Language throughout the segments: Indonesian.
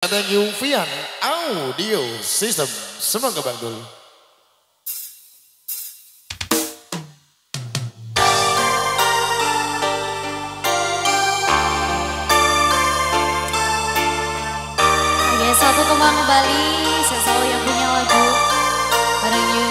Ada Yuvian Audio System. Semoga Bang Dul. Satu teman kembali saya selalu yang punya lagu bareng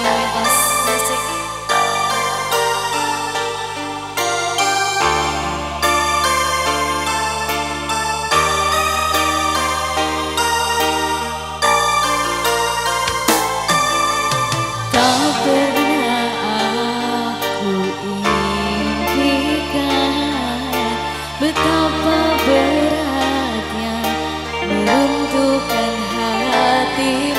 beratnya menentukan hatimu.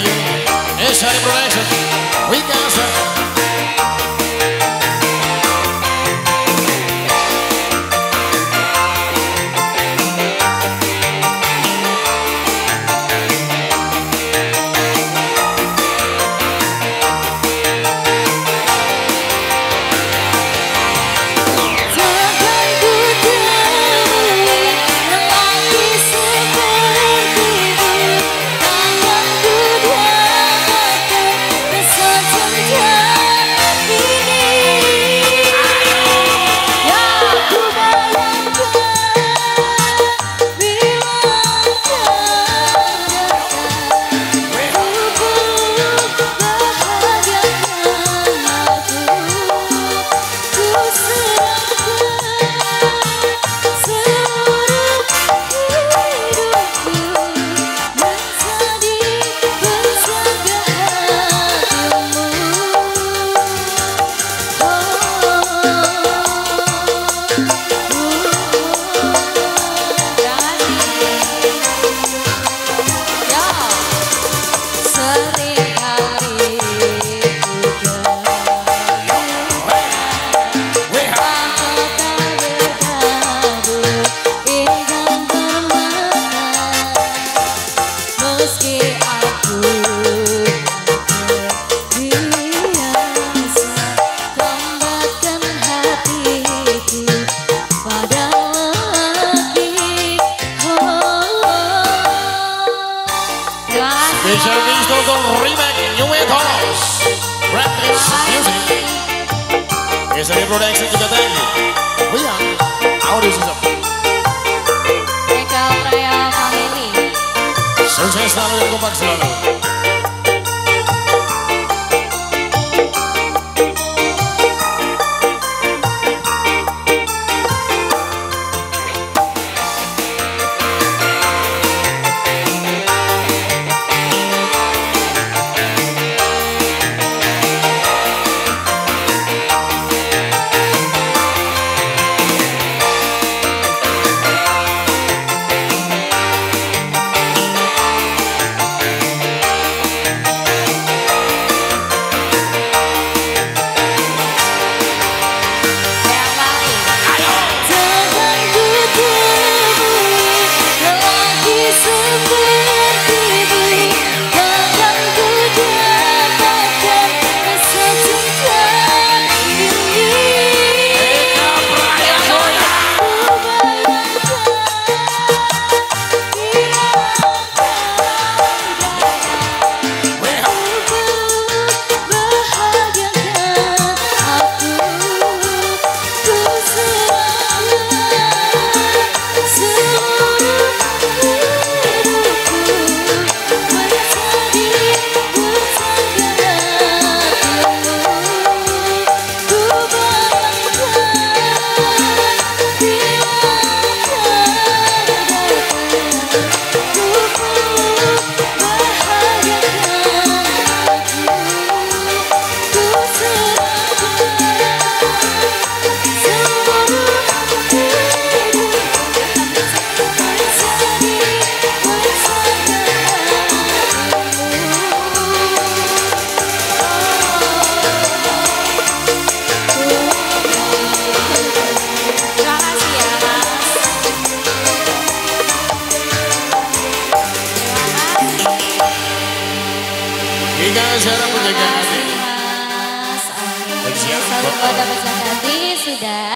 you. a depresión, we can't Production Kejaten. Oh iya, audio sesep. Mereka Raya Family. Sukses selalu dan kompak selalu. Bapak Sakati sudah